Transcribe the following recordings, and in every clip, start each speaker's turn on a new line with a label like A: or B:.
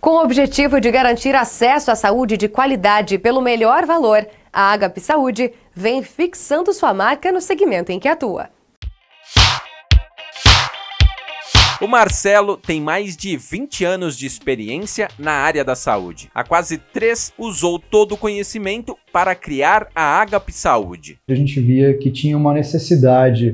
A: Com o objetivo de garantir acesso à saúde de qualidade pelo melhor valor, a Agape Saúde vem fixando sua marca no segmento em que atua.
B: O Marcelo tem mais de 20 anos de experiência na área da saúde. Há quase três usou todo o conhecimento para criar a Agape Saúde.
C: A gente via que tinha uma necessidade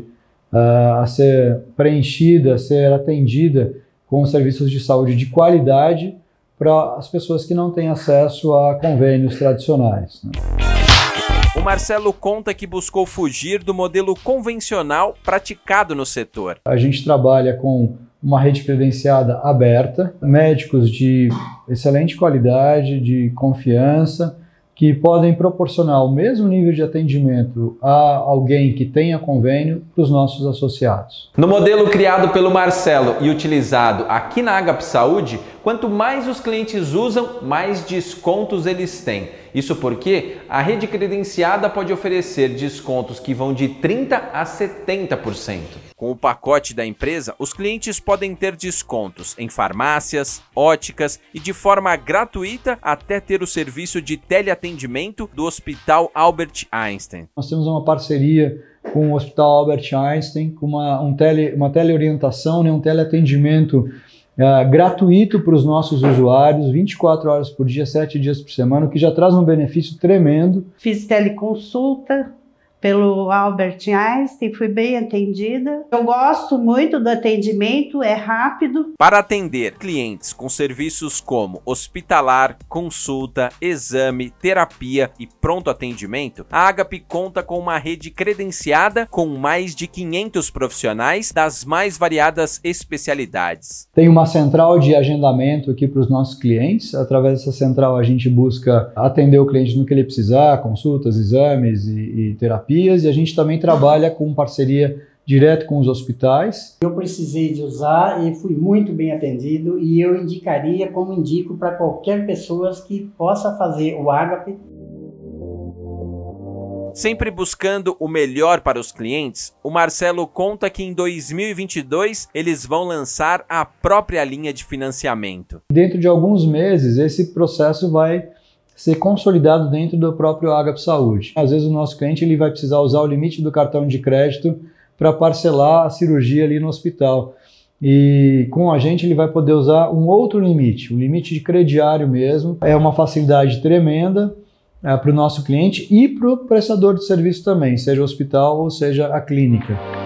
C: uh, a ser preenchida, a ser atendida com serviços de saúde de qualidade para as pessoas que não têm acesso a convênios tradicionais. Né?
B: O Marcelo conta que buscou fugir do modelo convencional praticado no setor.
C: A gente trabalha com uma rede credenciada aberta, médicos de excelente qualidade, de confiança, que podem proporcionar o mesmo nível de atendimento a alguém que tenha convênio para os nossos associados.
B: No modelo criado pelo Marcelo e utilizado aqui na Agap Saúde, quanto mais os clientes usam, mais descontos eles têm. Isso porque a rede credenciada pode oferecer descontos que vão de 30% a 70%. Com o pacote da empresa, os clientes podem ter descontos em farmácias, óticas e de forma gratuita até ter o serviço de teleatendimento do Hospital Albert Einstein.
C: Nós temos uma parceria com o Hospital Albert Einstein, com uma, um tele, uma teleorientação, né, um teleatendimento uh, gratuito para os nossos usuários, 24 horas por dia, 7 dias por semana, o que já traz um benefício tremendo.
D: Fiz teleconsulta, pelo Albert Einstein, fui bem atendida. Eu gosto muito do atendimento, é rápido.
B: Para atender clientes com serviços como hospitalar, consulta, exame, terapia e pronto atendimento, a Agape conta com uma rede credenciada com mais de 500 profissionais das mais variadas especialidades.
C: Tem uma central de agendamento aqui para os nossos clientes. Através dessa central a gente busca atender o cliente no que ele precisar, consultas, exames e, e terapia terapias e a gente também trabalha com parceria direto com os hospitais.
E: Eu precisei de usar e fui muito bem atendido e eu indicaria como indico para qualquer pessoa que possa fazer o Agape.
B: Sempre buscando o melhor para os clientes, o Marcelo conta que em 2022 eles vão lançar a própria linha de financiamento.
C: Dentro de alguns meses, esse processo vai ser consolidado dentro do próprio Agape Saúde. Às vezes o nosso cliente ele vai precisar usar o limite do cartão de crédito para parcelar a cirurgia ali no hospital. E com a gente ele vai poder usar um outro limite, o limite de crediário mesmo. É uma facilidade tremenda é, para o nosso cliente e para o prestador de serviço também, seja o hospital ou seja a clínica.